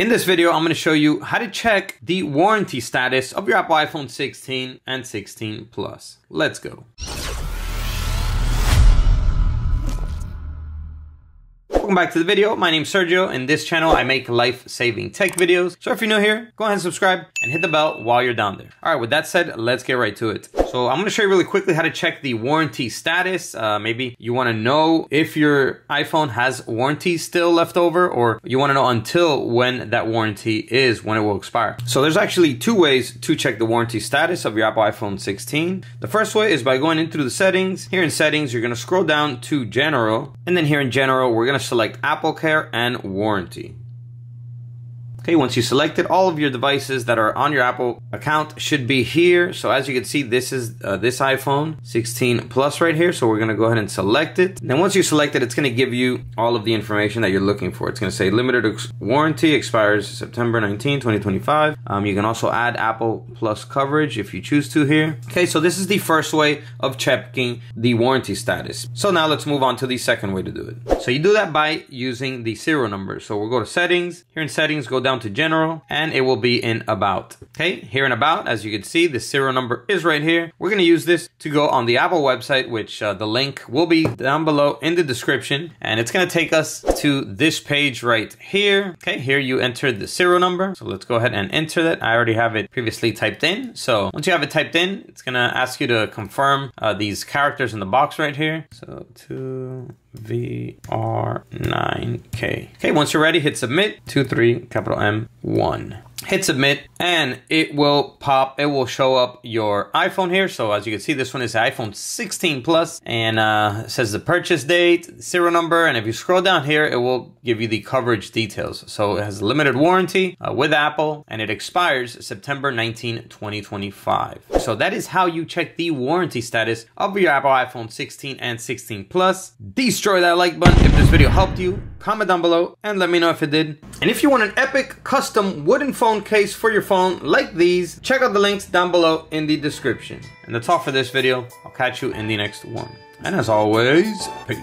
In this video, I'm going to show you how to check the warranty status of your Apple iPhone 16 and 16 Plus. Let's go. Welcome back to the video. My name is Sergio. In this channel, I make life-saving tech videos. So if you're new here, go ahead and subscribe and hit the bell while you're down there. All right, with that said, let's get right to it. So I'm gonna show you really quickly how to check the warranty status. Uh, maybe you wanna know if your iPhone has warranty still left over or you wanna know until when that warranty is, when it will expire. So there's actually two ways to check the warranty status of your Apple iPhone 16. The first way is by going into the settings. Here in settings, you're gonna scroll down to general. And then here in general, we're gonna select Apple Care and warranty. Okay, once you selected all of your devices that are on your Apple account should be here. So as you can see, this is uh, this iPhone 16 Plus right here. So we're gonna go ahead and select it. Then once you select it, it's gonna give you all of the information that you're looking for. It's gonna say limited warranty expires September 19, 2025. Um, you can also add Apple Plus coverage if you choose to here. Okay, so this is the first way of checking the warranty status. So now let's move on to the second way to do it. So you do that by using the serial number. So we'll go to settings. Here in settings, go down to general and it will be in about. Okay, here in about, as you can see, the serial number is right here. We're gonna use this to go on the Apple website, which uh, the link will be down below in the description. And it's gonna take us to this page right here. Okay, here you enter the serial number. So let's go ahead and enter that. I already have it previously typed in. So once you have it typed in, it's gonna ask you to confirm uh, these characters in the box right here. So two, VR9K. Okay, once you're ready, hit submit. 2, 3, capital M, 1 hit submit and it will pop it will show up your iphone here. So as you can see this one is iphone 16 plus and uh says the purchase date serial number and if you scroll down here it will give you the coverage details. So it has a limited warranty uh, with apple and it expires september 19 2025 so that is how you check the warranty status of your apple iphone 16 and 16 plus. Destroy that like button if this video helped you. Comment down below and let me know if it did and if you want an Epik custom wooden phone case for your phone like these, check out the links down below in the description. And that's all for this video. I'll catch you in the next one. And as always, peace.